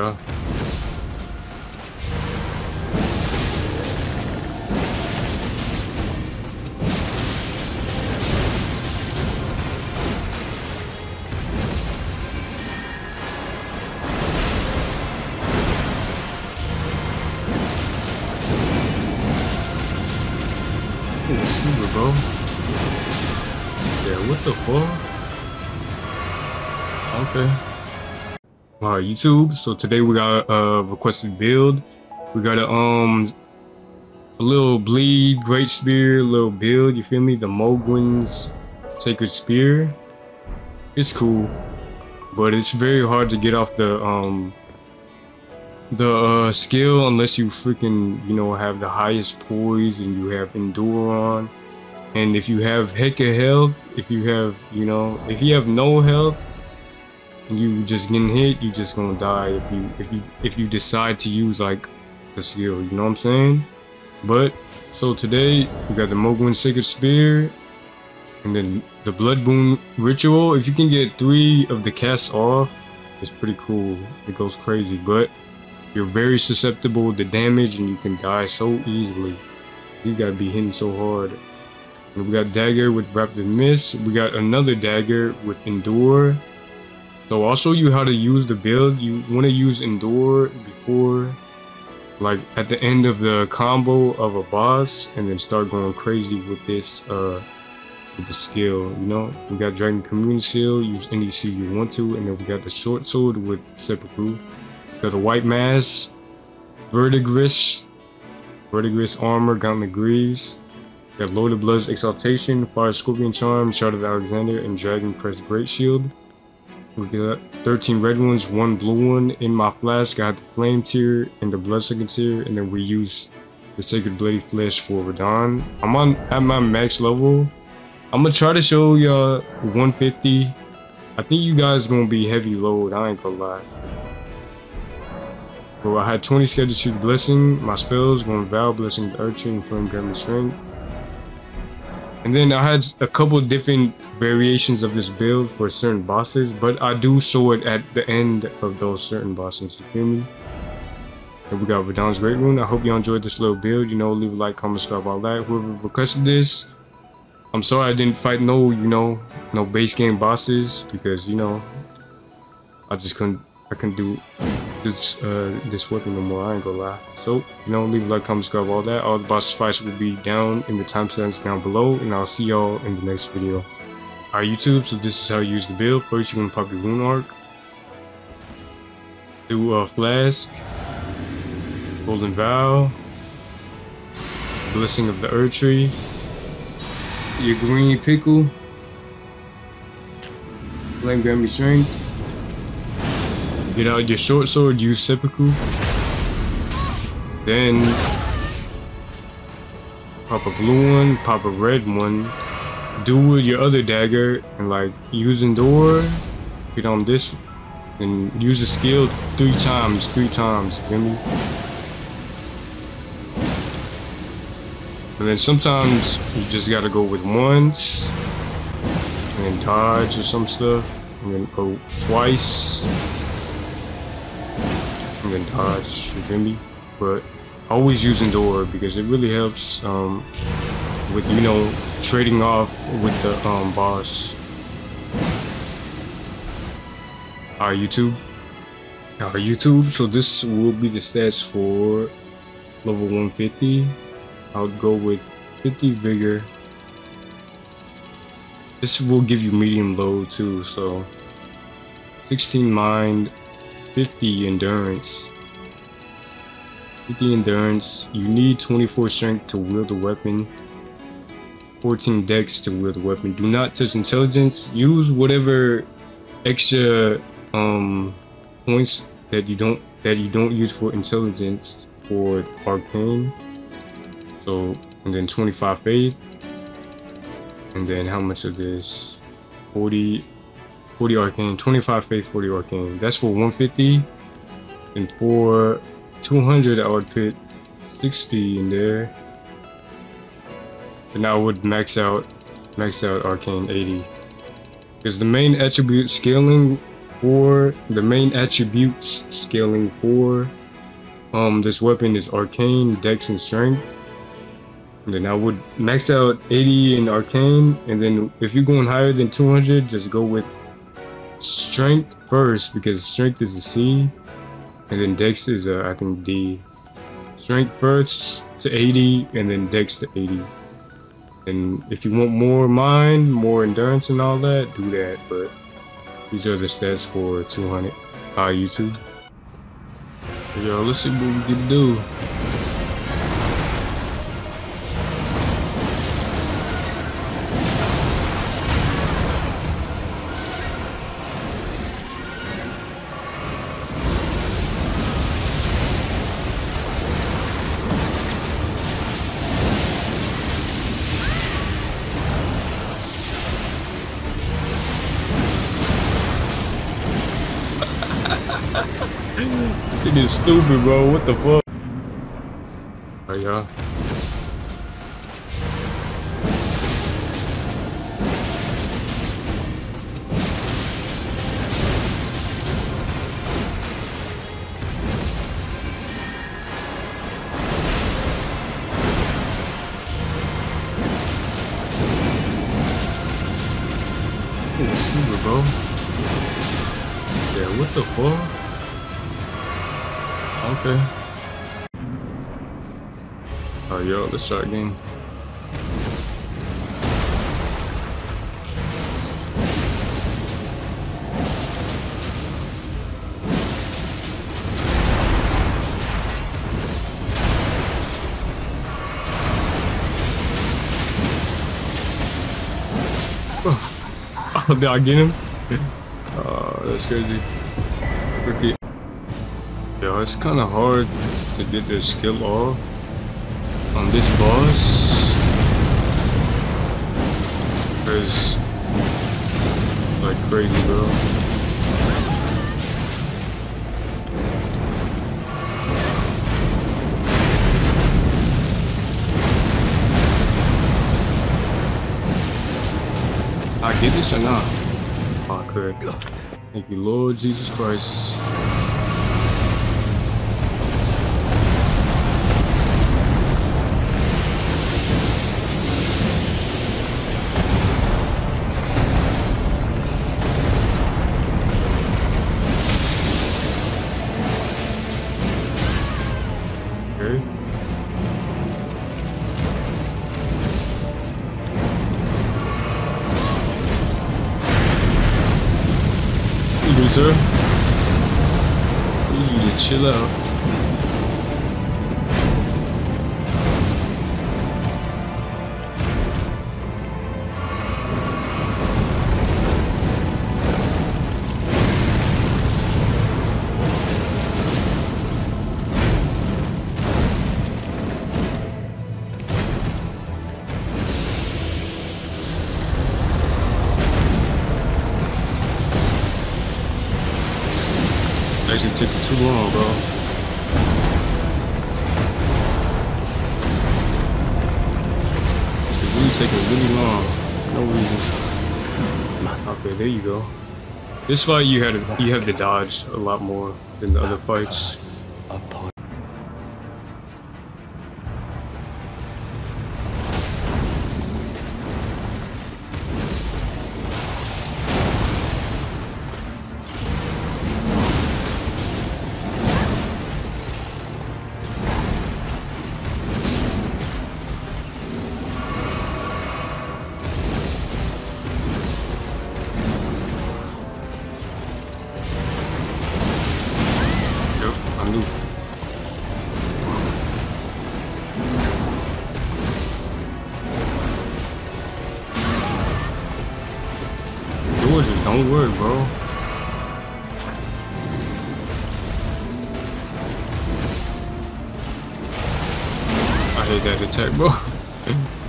go. Alright, YouTube. So today we got a requested build. We got a um a little bleed great spear, little build. You feel me? The Mohgwyn's sacred spear. It's cool, but it's very hard to get off the um the uh, skill unless you freaking you know have the highest poise and you have endure on. And if you have heck of health, if you have you know if you have no health you just getting hit, you just gonna die if you if you if you decide to use like the skill, you know what I'm saying? But so today we got the Mohgwyn Sacred Spear and then the Blood Boon Ritual. If you can get three of the casts off, it's pretty cool. It goes crazy, but you're very susceptible to damage and you can die so easily. You gotta be hitting so hard. And we got dagger with rapid miss. We got another dagger with endure so I'll show you how to use the build. You want to use Endure before, like at the end of the combo of a boss, and then start going crazy with this, uh, with the skill. You know, we got Dragon Communion Seal. Use any seal you want to, and then we got the short sword with seppuku. Got the White Mask, Verdigris, Verdigris armor, Gauntlet Greaves. Got Lord of Blood's Exaltation, Fire Scorpion Charm, Shard of Alexander, and Dragon Crest Great Shield. We got 13 red ones, one blue one in my flask. I had the flame tear and the bloodsucking tear, and then we use the sacred bloody flesh for Radahn. I'm on at my max level. I'm gonna try to show y'all 150. I think you guys gonna be heavy load. I ain't gonna lie. Well, I had 20 scheduled to blessing. My spells, one vow, blessing, archery, and flame, strength. And then I had a couple different variations of this build for certain bosses, but I do show it at the end of those certain bosses, you feel me? And we got Radahn's Great Rune. I hope you enjoyed this little build. You know, leave a like, comment, subscribe, all that. Whoever requested this, I'm sorry I didn't fight no, you know, no base game bosses because, you know, I just couldn't, I can't do this, uh, this weapon no more. I ain't gonna lie. So, you know, leave a like, comment, subscribe, all that. All the boss fights will be down in the timestamps down below, and I'll see y'all in the next video. Alright, YouTube, so this is how you use the build. First, you're gonna pop your rune arc, do a flask, golden vow, blessing of the Erdtree. your green pickle, flame grant me strength, get out your short sword, use seppuku. Then pop a blue one, pop a red one, do with your other dagger, and like use Endure, get on this, and use the skill three times, three times, you me? And then sometimes you just gotta go with once, and dodge or some stuff, and then go twice, and dodge, you feel but always use Endure because it really helps um, with, you know, trading off with the um, boss. Our YouTube. Our YouTube. So this will be the stats for level 150. I'll go with 50 vigor. This will give you medium low too, so 16 mind, 50 endurance, 50 endurance. You need 24 strength to wield the weapon. 14 dex to wield the weapon. Do not touch intelligence. Use whatever extra um points that you don't that you don't use for intelligence for arcane. So and then 25 faith. And then how much of this? 40 40 arcane, 25 faith, 40 arcane. That's for 150. And for 200 I would put 60 in there and I would max out max out arcane 80 because the main attribute scaling for, The main attributes scaling for Um, this weapon is arcane, dex, and strength. And then I would max out 80 in arcane, and then if you're going higher than 200, just go with strength first because strength is a C, and then dex is a, I think D. Strength first to 80, and then dex to 80. And if you want more mind, more endurance, and all that, do that. But these are the stats for 200 uh, YouTube. Yo, let's see what we can do. It is stupid, bro. What the fuck? Oh, yeah. Oh, yo, try again. Oh, did I get him? Oh, that's crazy. Cricket. Yo, it's kind of hard to get the skill off on this boss. Because, like crazy, bro. I get this or not? Oh, I could. Thank you, Lord Jesus Christ. You need actually taking too long, bro. It's really taking really long. No reason. Okay, there you go. This fight you had you have to dodge a lot more than the other fights. Don't worry, bro. I hate that attack, bro.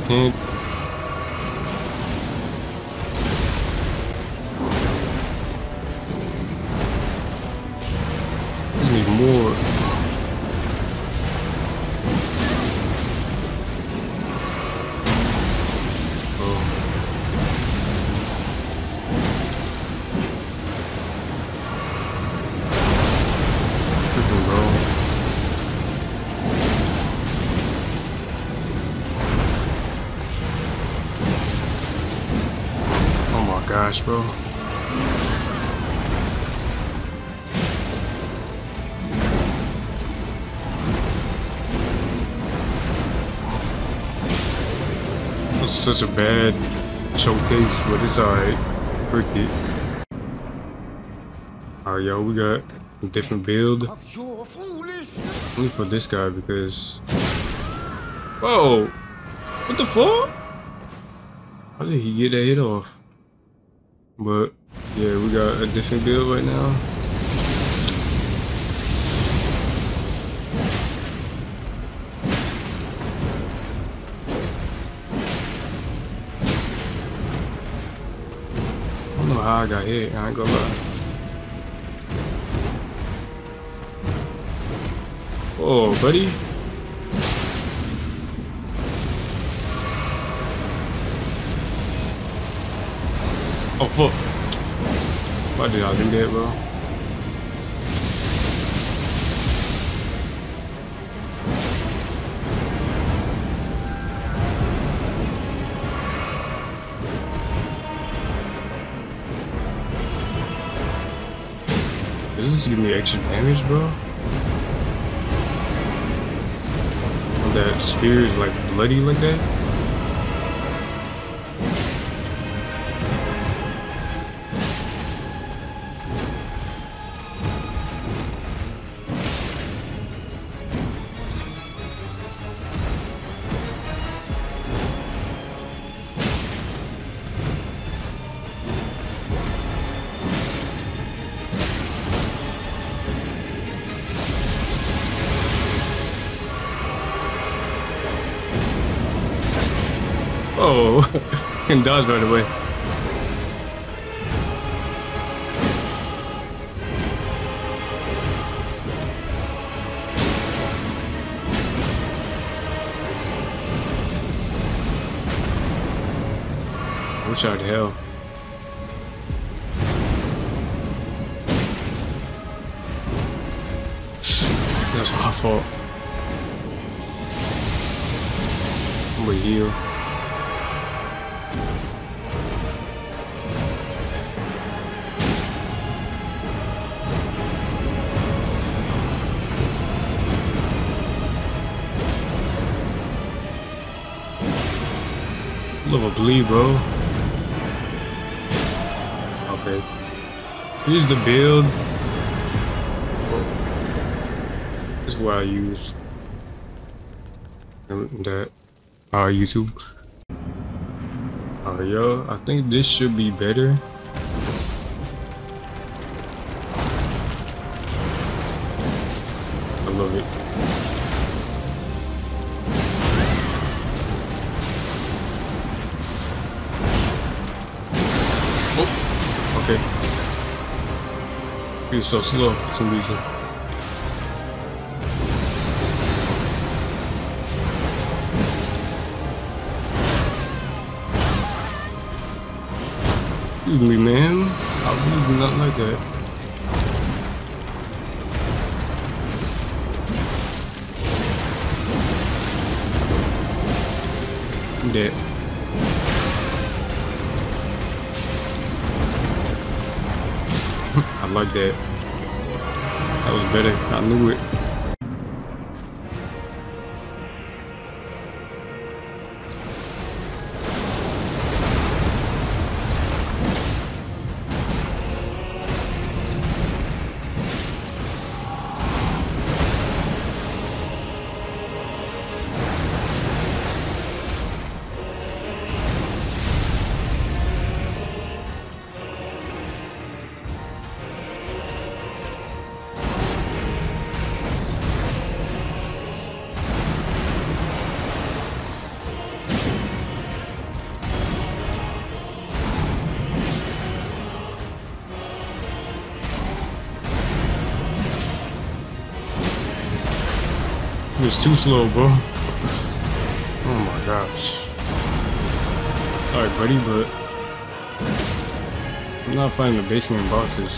I gosh, bro. It's such a bad showcase, but it's alright. Cricket. Alright, yo, we got a different build. Let for this guy because... Whoa! What the fuck? How did he get that hit off? But yeah, we got a different build right now. I don't know how I got hit, I ain't gonna lie. Oh, buddy. Oh fuck. Why did I do that, bro? This give me extra damage, bro? That spear is like bloody like that? Oh, can dodge right away. Wish I'd hell. That's my fault. I'm heal. Level bleed, bro. Okay. Here's the build. This is what I use. That uh YouTube. Uh yo, I think this should be better. I love it. He's so slow for some reason. Excuse me, man. I really do not like that. Dead. I like that. That was better. I knew it. Was too slow, bro. Oh my gosh. Alright, buddy, but I'm not fighting the basement bosses.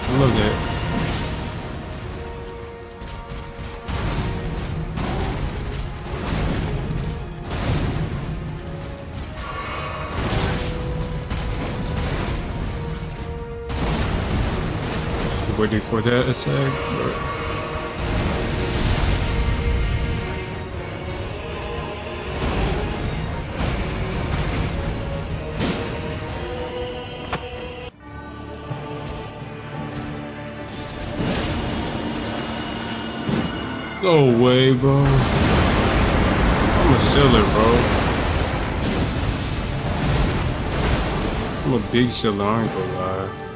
I love that. Waiting for that attack, but... No way, bro. I'm a seller, bro. I'm a big seller, I ain't gonna lie.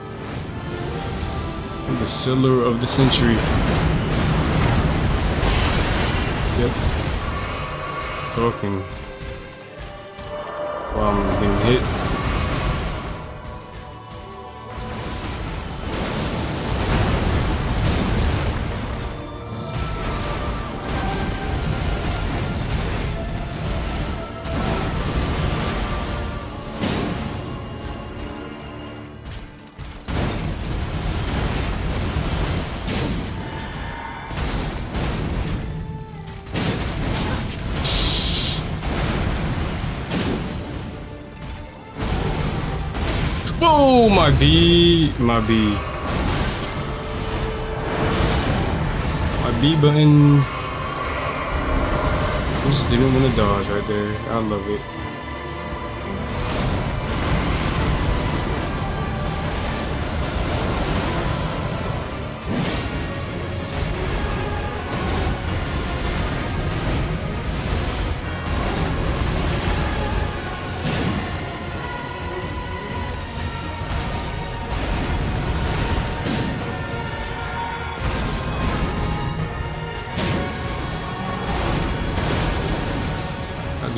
The seller of the century. Yep. Fucking. While I'm getting hit. Oh, my B, my B. My B button just didn't want to dodge right there. I love it.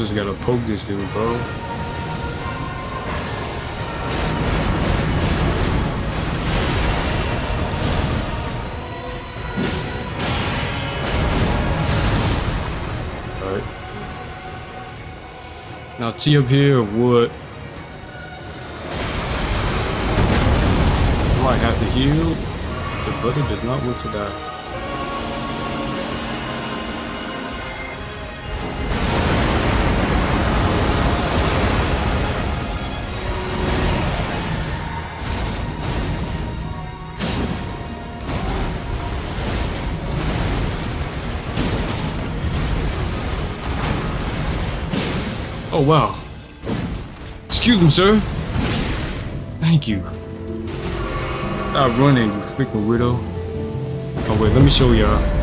Just gotta poke this dude, bro. Now T up here would I might have to heal. The brother does not want to die. Oh, wow. Excuse me, sir. Thank you. Stop running, you freaking weirdo. Oh, wait, let me show y'all.